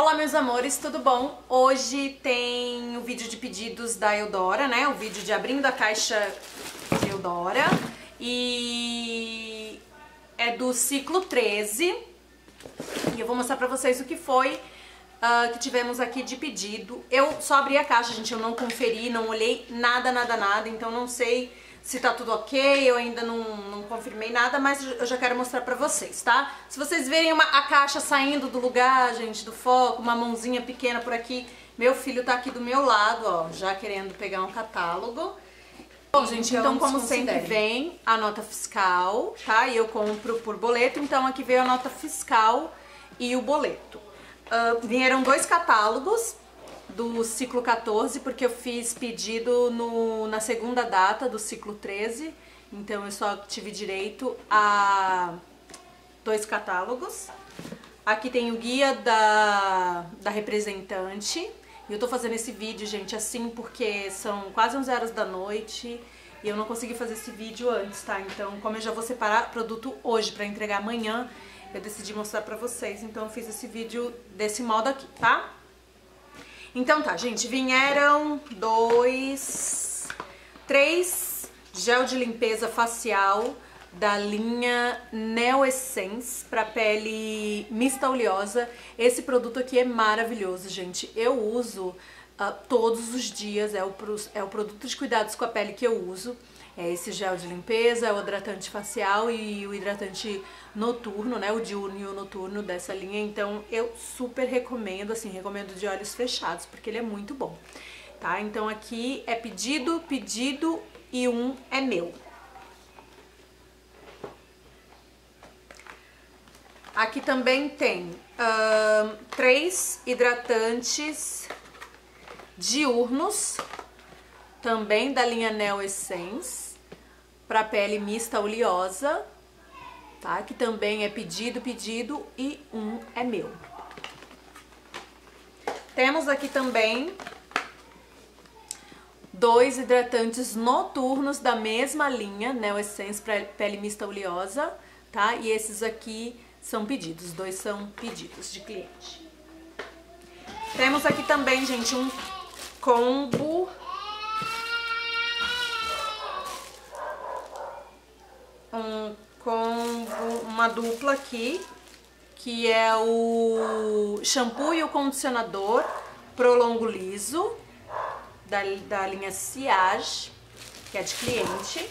Olá meus amores, tudo bom? Hoje tem o vídeo de pedidos da Eudora, né? O vídeo de abrindo a caixa Eudora e é do ciclo 13 e eu vou mostrar pra vocês o que foi uh, que tivemos aqui de pedido. Eu só abri a caixa, gente, eu não conferi, não olhei nada, nada, nada, então não sei se tá tudo ok, eu ainda não, não confirmei nada, mas eu já quero mostrar pra vocês, tá? Se vocês verem uma, a caixa saindo do lugar, gente, do foco, uma mãozinha pequena por aqui, meu filho tá aqui do meu lado, ó, já querendo pegar um catálogo. Bom, gente, então, então como sempre vem a nota fiscal, tá? E eu compro por boleto, então aqui veio a nota fiscal e o boleto. Uh, vieram dois catálogos, do ciclo 14, porque eu fiz pedido no, na segunda data do ciclo 13, então eu só tive direito a dois catálogos. Aqui tem o guia da, da representante, e eu tô fazendo esse vídeo, gente, assim, porque são quase 11 horas da noite e eu não consegui fazer esse vídeo antes, tá? Então, como eu já vou separar produto hoje pra entregar amanhã, eu decidi mostrar pra vocês, então eu fiz esse vídeo desse modo aqui, tá? Então tá, gente, vieram dois, três gel de limpeza facial da linha Neo Essence para pele mista oleosa. Esse produto aqui é maravilhoso, gente. Eu uso uh, todos os dias, é o, é o produto de cuidados com a pele que eu uso. É esse gel de limpeza, é o hidratante facial e o hidratante noturno, né? O diurno e o noturno dessa linha. Então eu super recomendo, assim, recomendo de olhos fechados, porque ele é muito bom. Tá? Então aqui é pedido, pedido e um é meu. Aqui também tem uh, três hidratantes diurnos, também da linha Neo Essence para pele mista oleosa, tá? Que também é pedido, pedido e um é meu. Temos aqui também dois hidratantes noturnos da mesma linha, Neo Essence para pele mista oleosa, tá? E esses aqui são pedidos, dois são pedidos de cliente. Temos aqui também, gente, um combo um combo, uma dupla aqui, que é o shampoo e o condicionador Pro Longo Liso, da, da linha Siage, que é de cliente.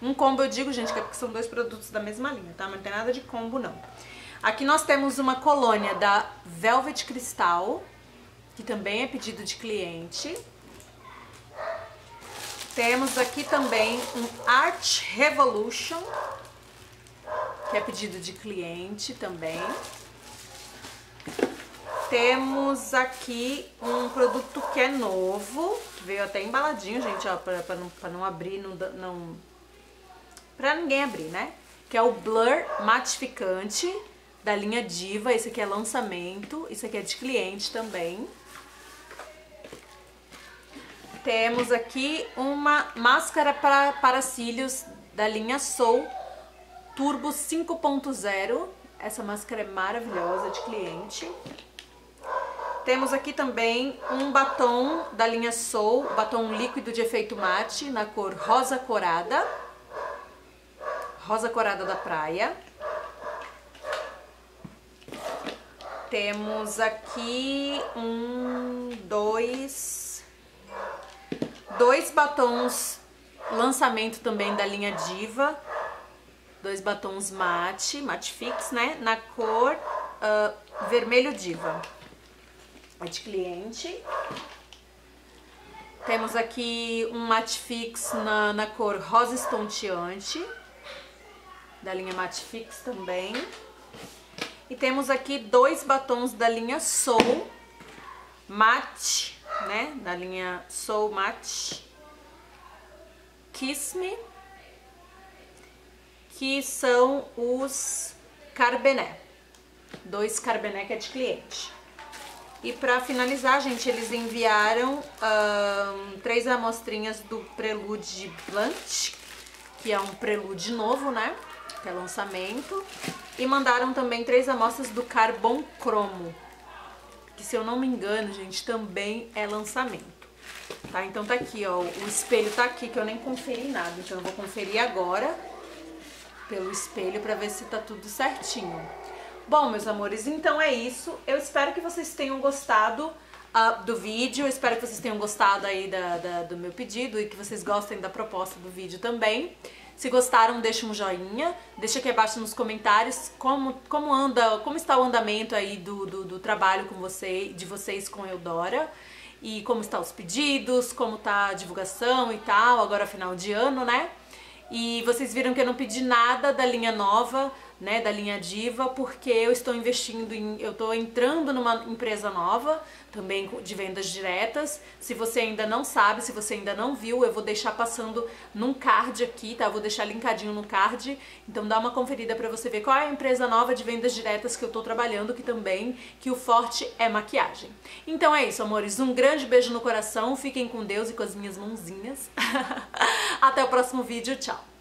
Um combo eu digo, gente, que é porque são dois produtos da mesma linha, tá? Mas não tem nada de combo, não. Aqui nós temos uma colônia da Velvet Crystal, que também é pedido de cliente. Temos aqui também um Art Revolution, que é pedido de cliente também. Temos aqui um produto que é novo, veio até embaladinho, gente, ó, pra, pra, não, pra não abrir, não, não... Pra ninguém abrir, né? Que é o Blur Matificante da linha Diva. Esse aqui é lançamento, isso aqui é de cliente também. Temos aqui uma máscara para, para cílios da linha Soul Turbo 5.0. Essa máscara é maravilhosa de cliente. Temos aqui também um batom da linha Soul, batom líquido de efeito mate na cor rosa corada. Rosa corada da praia. Temos aqui um, dois, dois batons lançamento também da linha Diva, dois batons mate, mate fix, né, na cor uh, vermelho Diva. É de cliente. Temos aqui um mate fix na, na cor rosa estonteante, da linha mate fix também. E temos aqui dois batons da linha Soul Matte né? Da linha Soul Matte Kiss Me, que são os Carbené. Dois Carbené que é de cliente. E pra finalizar, gente, eles enviaram três amostrinhas do Prelude Blunt, que é um prelude novo, né? Que é lançamento. E mandaram também três amostras do Carbon Cromo, que se eu não me engano, gente, também é lançamento. Tá? Então tá aqui, ó, o espelho tá aqui, que eu nem conferi nada, então eu vou conferir agora pelo espelho pra ver se tá tudo certinho. Bom, meus amores, então é isso. Eu espero que vocês tenham gostado uh, do vídeo, eu espero que vocês tenham gostado aí da, da, do meu pedido e que vocês gostem da proposta do vídeo também. Se gostaram, deixa um joinha, deixa aqui abaixo nos comentários como, como anda, como está o andamento aí do, do, do trabalho com você, de vocês com Eudora e como estão os pedidos, como tá a divulgação e tal, agora final de ano, né? E vocês viram que eu não pedi nada da linha nova, né, da linha Diva, porque eu estou investindo em, eu estou entrando numa empresa nova, também de vendas diretas. Se você ainda não sabe, se você ainda não viu, eu vou deixar passando num card aqui, tá? vou deixar linkadinho no card. Então dá uma conferida para você ver qual é a empresa nova de vendas diretas que eu estou trabalhando, que também que o forte é maquiagem. Então é isso, amores. Um grande beijo no coração. Fiquem com Deus e com as minhas mãozinhas. Até o próximo vídeo. Tchau.